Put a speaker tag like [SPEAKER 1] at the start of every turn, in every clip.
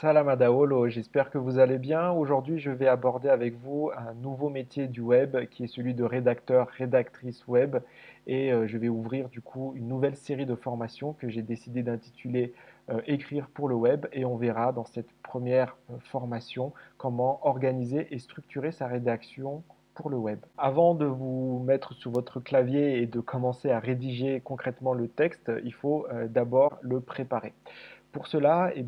[SPEAKER 1] Salam Adaolo, j'espère que vous allez bien. Aujourd'hui, je vais aborder avec vous un nouveau métier du web qui est celui de rédacteur, rédactrice web. Et euh, je vais ouvrir du coup une nouvelle série de formations que j'ai décidé d'intituler euh, Écrire pour le web. Et on verra dans cette première euh, formation comment organiser et structurer sa rédaction pour le web. Avant de vous mettre sur votre clavier et de commencer à rédiger concrètement le texte, il faut d'abord le préparer. Pour cela, eh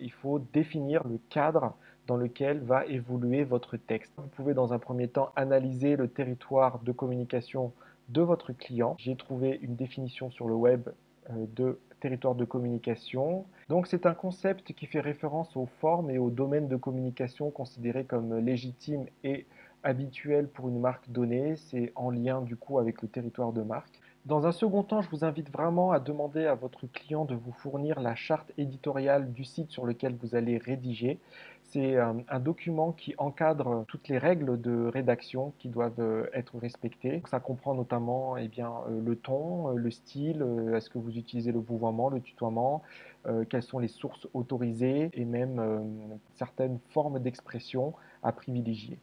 [SPEAKER 1] il faut définir le cadre dans lequel va évoluer votre texte. Vous pouvez dans un premier temps analyser le territoire de communication de votre client. J'ai trouvé une définition sur le web euh, de territoire de communication. Donc c'est un concept qui fait référence aux formes et aux domaines de communication considérés comme légitimes et habituels pour une marque donnée. C'est en lien du coup avec le territoire de marque. Dans un second temps, je vous invite vraiment à demander à votre client de vous fournir la charte éditoriale du site sur lequel vous allez rédiger. C'est euh, un, document qui encadre toutes les règles de rédaction qui doivent euh, être respectées. Ça comprend notamment eh euh, le ton, le style, est-ce que vous utilisez le vouvoiement, le tutoiement, quelles sont les sources autorisées et même certaines formes d'expression à privilégier.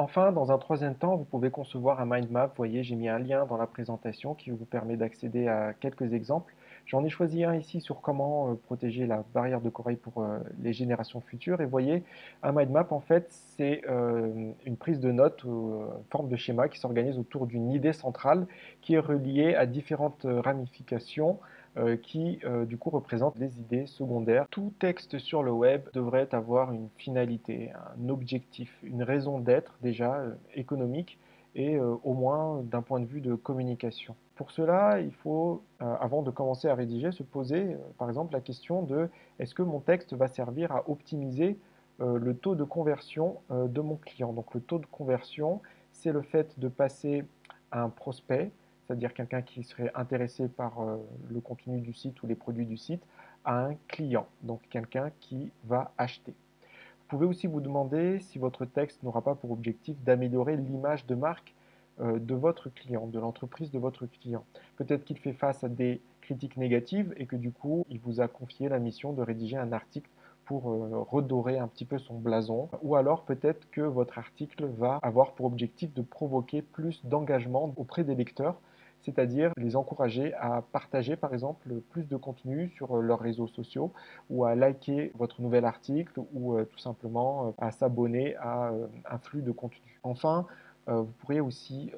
[SPEAKER 1] Enfin, dans un troisième temps, vous pouvez concevoir un mind map. Vous voyez, j'ai mis un lien dans la présentation qui vous permet d'accéder à quelques exemples. J'en ai choisi un ici sur comment euh, protéger la barrière de corail pour euh, les générations futures. Et vous voyez, un mind map, en fait, c'est euh, une prise de notes, une forme de schéma qui s'organise autour d'une idée centrale qui est reliée à différentes ramifications euh, qui euh, du coup représente les idées secondaires. Tout texte sur le web devrait avoir une finalité, un objectif, une raison d'être déjà euh, économique et au moins d'un point de vue de communication. Pour cela, il faut, avant de commencer à rédiger, se poser par exemple la question de est-ce que mon texte va servir à optimiser le taux de conversion de mon client? Donc le taux de conversion, c'est le fait de passer à un prospect c'est-à-dire quelqu'un qui serait intéressé par euh, le contenu du site ou les produits du site, à un client, donc quelqu'un qui va acheter. Vous pouvez aussi vous demander si votre texte n'aura pas pour objectif d'améliorer l'image de marque euh, de votre client, de l'entreprise de votre client. Peut-être qu'il fait face à des critiques négatives et que du coup, il vous a confié la mission de rédiger un article pour euh, redorer un petit peu son blason. Ou alors peut-être que votre article va avoir pour objectif de provoquer plus d'engagement auprès des lecteurs c'est-à-dire les encourager à partager par exemple plus de contenu sur euh, leurs réseaux sociaux ou à liker votre nouvel article ou euh, tout simplement à s'abonner à un flux de contenu. Enfin, vous pourriez aussi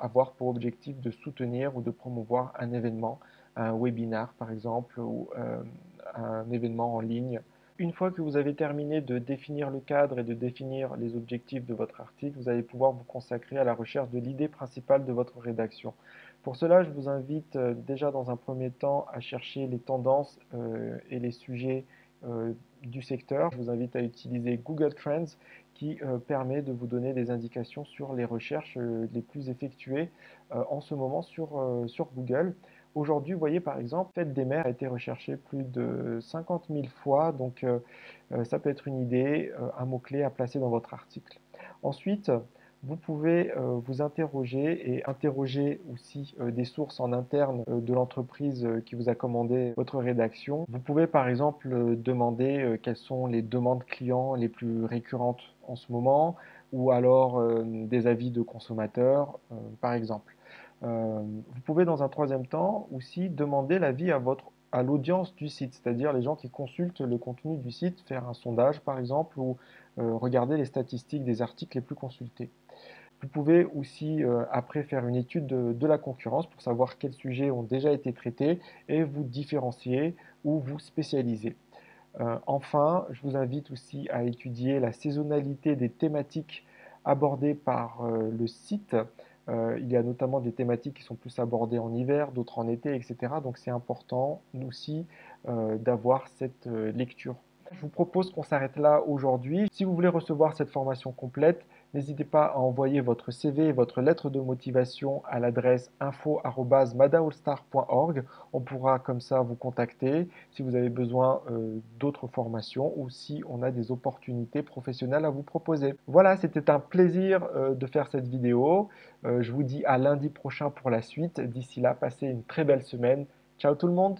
[SPEAKER 1] avoir pour objectif de soutenir ou de promouvoir un événement, un webinar par exemple ou un événement en ligne. Une fois que vous avez terminé de définir le cadre et de définir les objectifs de votre article, vous allez pouvoir vous consacrer à la recherche de l'idée principale de votre rédaction. Pour cela, je vous invite euh, déjà dans un premier temps à chercher les tendances euh, et les sujets euh, du secteur. Je vous invite à utiliser Google Trends qui permet de vous donner des indications sur les recherches les plus effectuées en ce moment sur, sur Google. Aujourd'hui, vous voyez par exemple, Fête des mères a été recherché plus de 50 000 fois, donc ça peut être une idée, un mot-clé à placer dans votre article. Ensuite, vous pouvez euh, vous interroger et interroger aussi euh, des sources en interne euh, de l'entreprise qui vous a commandé votre rédaction. Vous pouvez par exemple demander quelles sont les demandes clients les plus récurrentes en ce moment ou alors des avis de consommateurs par exemple. vous pouvez dans un troisième temps aussi demander l'avis à votre à l'audience du site, c'est-à-dire les gens qui consultent le contenu du site, faire un sondage par exemple ou regarder les statistiques des articles les plus consultés. Vous pouvez aussi euh, après faire une étude de, la concurrence pour savoir quels sujets ont déjà été traités et vous différencier ou vous spécialiser. Euh, enfin, je vous invite aussi à étudier la saisonnalité des thématiques abordées par euh, le site. il y a notamment des thématiques qui sont plus abordées en hiver, d'autres en été, etc. Donc c'est important aussi d'avoir cette lecture. Je vous propose qu'on s'arrête là aujourd'hui. Si vous voulez recevoir cette formation complète, N'hésitez pas à envoyer votre CV et votre lettre de motivation à l'adresse info.madaolstar.org. On pourra comme ça vous contacter si vous avez besoin euh, d'autres formations ou si on a des opportunités professionnelles à vous proposer. Voilà, c'était un plaisir euh, de faire cette vidéo. Euh, je vous dis à lundi prochain pour la suite. D'ici là, passez une très belle semaine. Ciao tout le monde